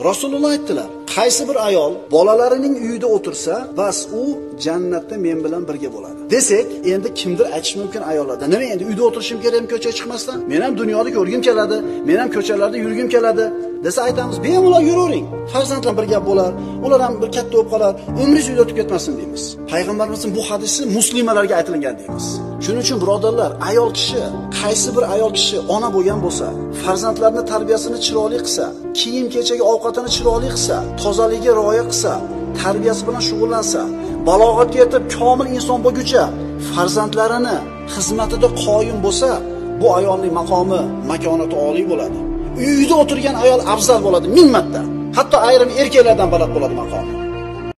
Rasululloh aytdilar, qaysi bir ayol bolalarining uyida o'tirsa, bas u jannatda men bilan birga bo'ladi. Desak, endi kimdir aytish mumkin ayollardan, nima endi uyda o'tirishim kerakmi ko'chaga chiqmasdan? Men ham dunyoni ko'rgim keladi, men ham ko'chalarda yurgim keladi. desa aytamiz, bemalol yuravering. Farzandlar bir gap bo'lar, ular ham bir katta bo'lib qolar, umringiz uyda o'tib ketmasin deymiz. payg'ambarimizning bu hadisi muslimalarga aytilgan deymiz. Shuning uchun birodarlar, ayol kishi, qaysi bir ayol kishi ona bo'lgan bo'lsa, farzandlarini tarbiyasini chiroyli qilsa, kiyim-kechagi ovqatini chiroyli qilsa, tozaligiga rioya qilsa, tarbiyasi bilan shug'ullansa, balog'atga yetib komil inson bo'lguncha farzandlarini xizmatida qoyim bo'lsa, bu ayolning maqomi, makonati oliy bo'ladi. Uyida o'tirgan ayol afzal bo'ladi ming marta. Hatto ayrim erkaklardan baland bo'ladi maqomi.